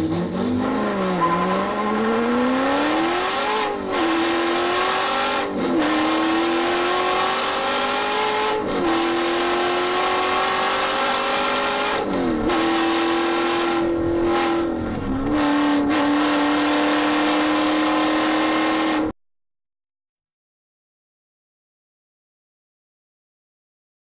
Mm-hmm.